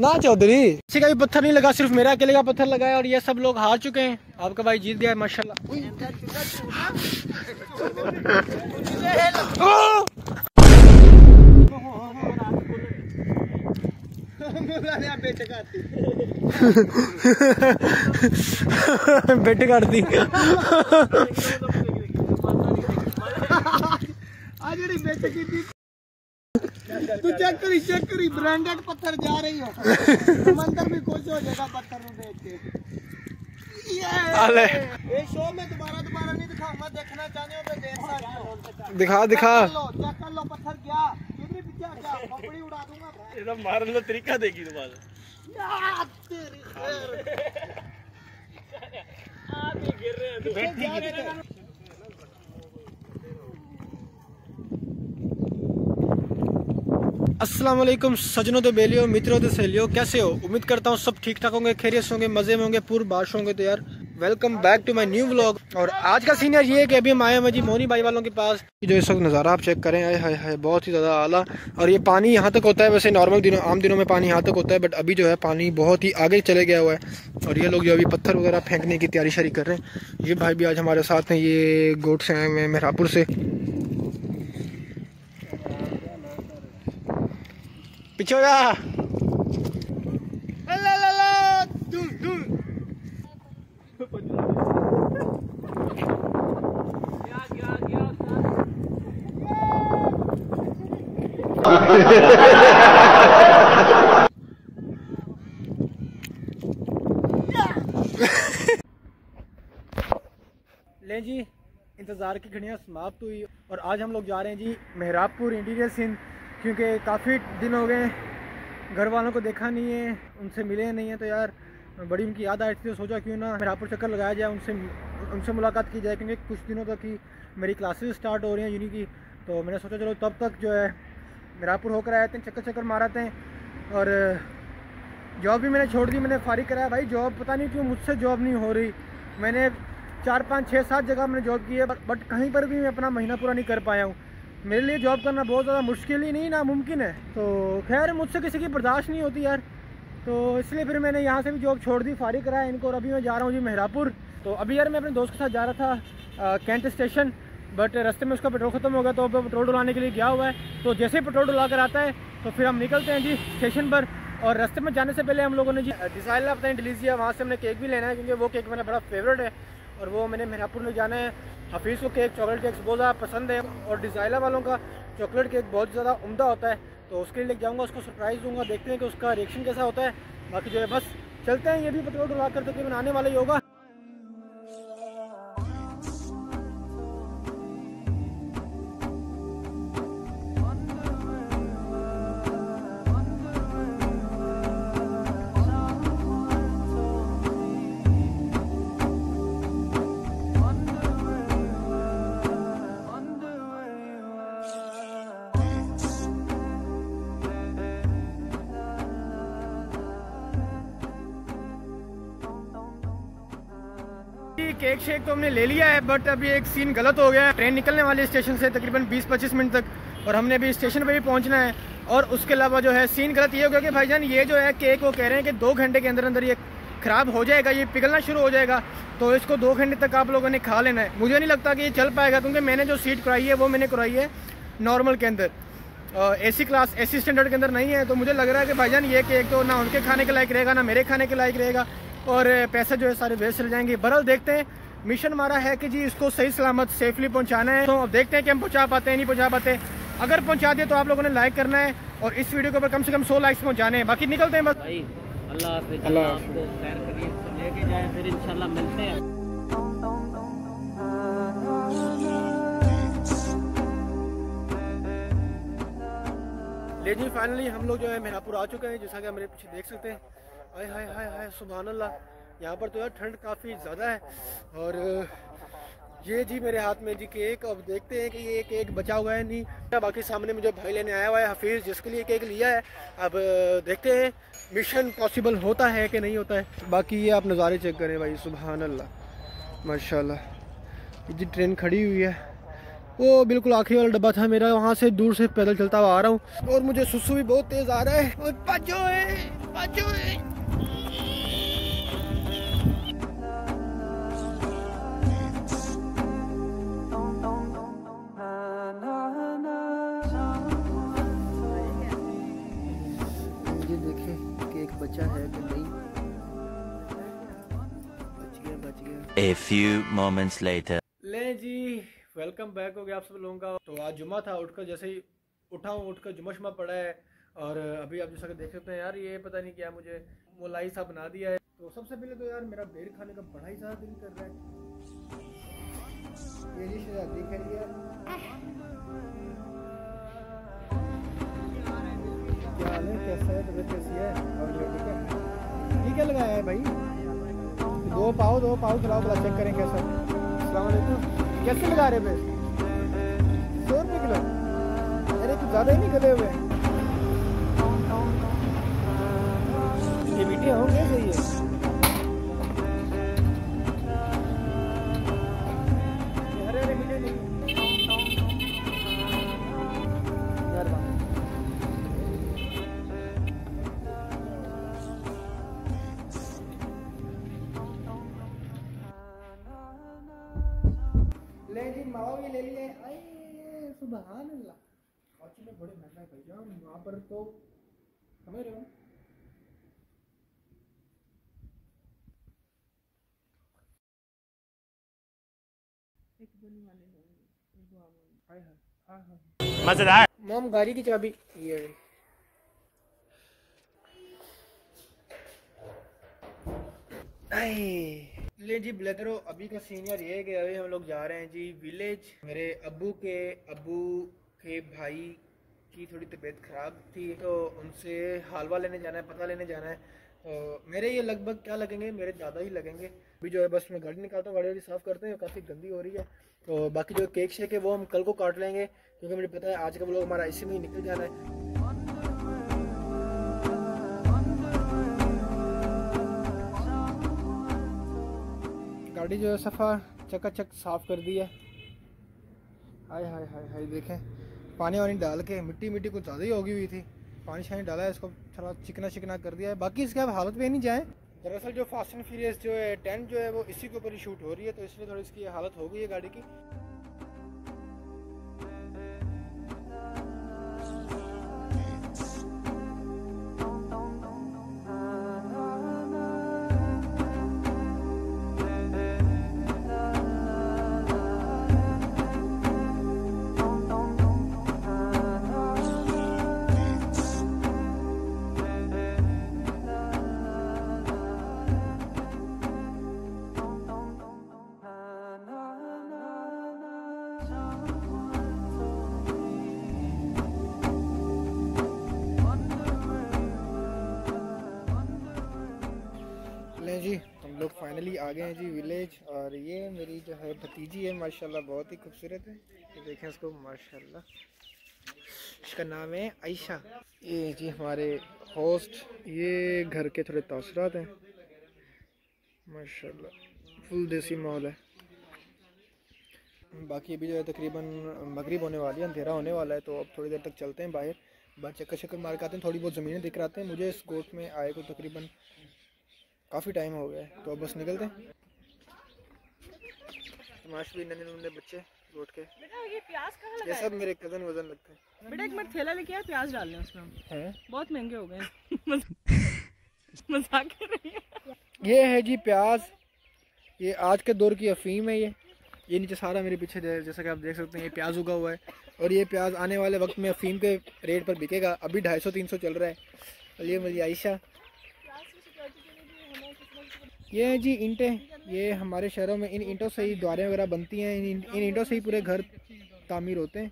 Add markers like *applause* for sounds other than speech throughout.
ना चौधरी। किसी का भी पत्थर नहीं लगा सिर्फ़ मेरा अकेले का पत्थर लगाया और ये सब लोग हार चुके हैं। आपका भाई जीत गया है माशाल्लाह बेटे काटती। आज बेटे की तू चेक करी चेक करी ब्रांडेड पत्थर जा रही हो। समंदर भी खुश हो जाएगा पत्थर को देख के। ये शो में दोबारा दोबारा नहीं दिखाऊँगा देखना चाहते हो तो देख सकते दिखा दिखा। चेक कर लो पत्थर क्या कितनी पपड़ी उड़ा दूँगा तो मारने का तरीका देगी दोबारा तेरी खैर आ भी गिर रहे हैं तो वालेकुम सजनों तो बेलियो, मित्रों तो सहेलियों, कैसे हो? उम्मीद करता हूँ सब ठीक ठाक होंगे, खैरियत होंगे, मज़े में होंगे पूर्ण बारिश होंगे तो यार। Welcome back to my new vlog और आज का सीन यार ये है कि अभी हम आए हैं जी मोनी भाई वालों के पास। जो इस वक्त नज़ारा आप चेक करें, आए हाय हाय, बहुत ही ज़्यादा आला। और ये पानी यहाँ तक होता है, वैसे नॉर्मल दिनों, आम दिनों में पानी यहाँ तक होता है बट अभी जो है पानी बहुत ही आगे चले गया हुआ है। और ये लोग जो अभी पत्थर वगैरह फेंकने की तैयारी शारी कर रहे हैं, ये भाई भी आज हमारे साथ हैं, ये गोट से आए हुए हैं मेहरापुर से। पीछे जा ला जी, इंतज़ार की घड़ियाँ समाप्त हुई और आज हम लोग जा रहे हैं जी मेहराबपुर इंटीरियर सिंध क्योंकि काफ़ी दिन हो गए घर वालों को देखा नहीं है, उनसे मिले नहीं हैं तो यार, बड़ी उनकी याद आई थी तो सोचा क्यों ना मेहराबपुर चक्कर लगाया जाए, उनसे उनसे मुलाकात की जाए, क्योंकि कुछ दिनों तक ही मेरी क्लासेस स्टार्ट हो रही हैं यूनी की। तो मैंने सोचा चलो तब तक जो है मेहराबपुर होकर आए थे, चक्कर चक्कर माराते हैं। और, जॉब भी मैंने छोड़ दी, मैंने फारिग कराया। भाई जॉब पता नहीं क्यों मुझसे जॉब नहीं हो रही। मैंने चार, पाँच छः सात जगह मैंने जॉब की है बट कहीं पर भी मैं अपना महीना पूरा नहीं कर पाया हूँ। मेरे लिए जॉब करना बहुत ज़्यादा मुश्किल ही नहीं, नामुमकिन है। तो खैर, मुझसे किसी की बर्दाश्त नहीं होती यार। तो इसलिए फिर मैंने यहाँ से भी जॉब छोड़ दी, फारिग कराया इनको और अभी मैं जा रहा हूँ जी मेहरापुर। तो अभी यार मैं अपने दोस्त के साथ जा रहा था कैंट स्टेशन बट रास्ते में उसका पेट्रोल ख़त्म हो गया तो अब पेट्रोल डलाने के लिए गया हुआ है। तो जैसे ही पेट्रोल डला कर आता है तो फिर हम निकलते हैं जी स्टेशन पर और रास्ते में जाने से पहले हम लोगों ने जी डिज़ाइन अपना डिलीजिया वहाँ से हमने केक भी लेना है, क्योंकि वो केक मेरा बड़ा फेवरेट है। और वो मैंने मेहरापुर में जाना है। हफीज़ को केक चॉकलेट केक बहुत ज़्यादा पसंद है और डिज़ाइला वालों का चॉकलेट केक बहुत ज़्यादा उमदा होता है। तो उसके लिए जाऊँगा, उसको सरप्राइज़ दूँगा, देखते हैं कि उसका रिएक्शन कैसा होता है। बाकी जो है, बस चलते हैं, ये भी पेट्रोल डला कर तकरीबन आने वाला ही होगा। जी, केक शेक तो हमने ले लिया है बट अभी एक सीन गलत हो गया है। ट्रेन निकलने वाली स्टेशन से तकरीबन 20-25 मिनट तक और हमने अभी स्टेशन पे भी पहुँचना है। और उसके अलावा जो है सीन गलत ये हो गया कि भाईजान ये जो है केक वो कह रहे हैं कि दो घंटे के अंदर अंदर ये ख़राब हो जाएगा ये पिघलना शुरू हो जाएगा। तो इसको दो घंटे तक आप लोगों ने खा लेना है। मुझे नहीं लगता कि ये चल पाएगा क्योंकि मैंने जो सीट कराई है वो मैंने कराई है नॉर्मल के अंदर। ए सी क्लास ए सी स्टैंडर्ड के अंदर नहीं है तो मुझे लग रहा है कि भाईजान ये केक तो ना उनके खाने के लायक रहेगा ना मेरे खाने के लायक रहेगा। और पैसे जो है सारे वेस्ट चले जाएँगे। बरल देखते हैं। मिशन हमारा है कि जी इसको सही सलामत सेफली पहुंचाना है। तो अब देखते हैं कि हम पहुँचा पाते हैं नहीं पहुँचा पाते। अगर पहुँचा दिए तो आप लोगों ने लाइक करना है और इस वीडियो के ऊपर कम से कम सौ लाइक्स पहुँचाने हैं। बाकी निकलते हैं बस। अल्लाह अल्लाह लेके जाए फिर इंशाल्लाह मिलते हैं। ले जी फाइनली हम लोग जो है मेहरापुर आ चुके हैं जैसा कि आप मेरे पीछे देख सकते हैं। हाय हाय हाय हाय सुबहान अल्लाह यहाँ पर तो यार ठंड काफ़ी ज़्यादा है। और ये जी मेरे हाथ में जी केक, अब देखते हैं कि ये केक बचा हुआ है नहीं। बाकी सामने में जो भाई लेने आया हुआ है, हफीज़, जिसके लिए केक लिया है। अब देखते हैं, मिशन पॉसिबल होता है कि नहीं होता है। बाकी ये आप नज़ारे चेक करें भाई सुबहान अल्लाह माशाल्लाह जी ट्रेन खड़ी हुई है। वो बिल्कुल आखिरी वाला डब्बा था मेरा, वहाँ से दूर से पैदल चलता हुआ आ रहा हूँ। और मुझे सुसु भी बहुत तेज़ आ रहा है। और बचो है ये A few moments later. ले जी वेलकम बैक हो गया आप सब लोगों का। तो आज जुमा था, उठकर जैसे ही उठा हूँ, उठकर जुमा शुमा पड़ा है। और अभी आप जैसा देख सकते हैं, यार ये पता नहीं क्या मुझे मोलाई सा बना दिया है। तो सबसे पहले तो यार मेरा बेर खाने का बड़ा ही ज़्यादा दिल कर रहा है। ये जी शहजादी के लिए क्या है? कैसा है? तबीयत कैसी है? ठीक है, लगाया है भाई? दो पाओ दो पाओ, खिलाओ, भला चेक करें कैसा कैसे लगा रहे पे सौ रुपये किलो? अरे कुछ ज़्यादा ही नहीं गले हुए। ये मीठे होंगे सही है। ले जी मावा भी ले लिए। आए सुबहान में बड़े महँगा है भैया वहाँ पर तो समझ रहे हो। मज़ेदार। मोम गाड़ी की चाबी। ये। रही। ले जी, ब्लेदरो, अभी का सीनियर ये कि अभी हम लोग जा रहे हैं जी विलेज। मेरे अबू के अबू के भाई की थोड़ी तबीयत ख़राब थी तो उनसे हालवा लेने जाना है, पता लेने जाना है। तो मेरे ये लगभग क्या लगेंगे? मेरे ज़्यादा ही लगेंगे। अभी जो है, बस मैं गाड़ी निकालता हूँ, गाड़ी साफ़ करते हैं काफ़ी गंदी हो रही है। तो बाकी जो केक शेक है वो हम कल को काट लेंगे, क्योंकि मुझे पता है आज का लोग हमारा इसी में ही निकल जाना है। गाड़ी जो है सफ़ा, चकाचक साफ़ कर दी है। हाय हाय हाय हाय, देखें। पानी वानी डाल के मिट्टी मिट्टी कुछ ज़्यादा ही होगी हुई थी। पानी शानी डाला है, इसको थोड़ा चिकना चिकना कर दिया है। बाकी इसके अब हालत भी नहीं जाए। दरअसल जो फास्ट एंड फ्यूरियस जो है, टेंट जो है, वो इसी के ऊपर ही शूट हो रही है तो इसलिए थोड़ी इसकी हालत हो गई है गाड़ी की। लोग फाइनली आ गए हैं जी विलेज और ये मेरी जो है भतीजी है, माशाल्लाह बहुत ही खूबसूरत है। ये देखें इसको, माशाल्लाह। इसका नाम है आयशा। ये जी हमारे होस्ट ये घर के थोड़े तासरात हैं। माशाल्लाह फुल देसी माहौल है। बाकी अभी जो है तकरीबन मगरिब होने वाली है, अंधेरा होने वाला है तो अब थोड़ी देर तक चलते हैं बाहर। बाहर चक्कर चक्कर मार के आते हैं, थोड़ी बहुत ज़मीनें दिख आते हैं। मुझे इस गोट में आए को तकरीबन काफ़ी टाइम हो गया है तो अब बस निकलते हैं। तमाश भी नन्हे नन्हे बच्चे रोड के। बेटा ये प्याज कहाँ ये सब मेरे कज़न वज़न लगते हैं। बेटा एक मिनट थैला लेके आया प्याज डालने उसमें। हैं? बहुत महँगे हो गए *laughs* मज़ाक कर रही है। ये है जी प्याज। ये आज के दौर की अफीम है ये। ये नीचे सारा मेरे पीछे जैसा कि आप देख सकते हैं ये प्याज उगा हुआ है। और ये प्याज आने वाले वक्त में अफीम के रेट पर बिकेगा। अभी ढाई सौ तीन सौ चल रहा है। और ये मेरी आयशा ये है जी ईंटें। ये हमारे शहरों में इन ईंटों से ही द्वारें वगैरह बनती हैं। इन इन ईंटों से ही पूरे घर तामीर होते हैं।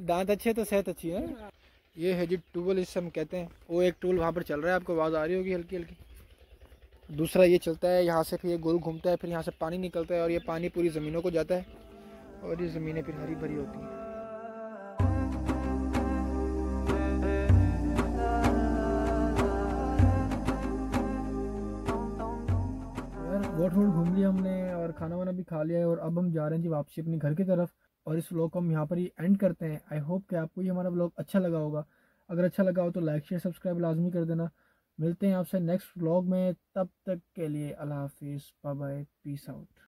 दांत अच्छे तो सेहत अच्छी है। ये है जी टूबल इससे हम कहते हैं। वो एक टूल वहाँ पर चल रहा है। आपको आवाज़ आ रही होगी हल्की हल्की। दूसरा ये चलता है यहाँ से फिर ये गोल घूमता है फिर यहाँ से पानी निकलता है और ये पानी पूरी ज़मीनों को जाता है। और ये ज़मीनें फिर हरी भरी होती हैं। रोड घूम लिया हमने और खाना वाना भी खा लिया है और अब हम जा रहे हैं जी वापसी अपने घर की तरफ़ और इस व्लॉग को हम यहाँ पर ही एंड करते हैं। आई होप कि आपको ये हमारा व्लॉग अच्छा लगा होगा। अगर अच्छा लगा हो तो लाइक शेयर सब्सक्राइब लाजमी कर देना। मिलते हैं आपसे नेक्स्ट व्लॉग में। तब तक के लिए अल्लाह हाफिज़। Bye peace out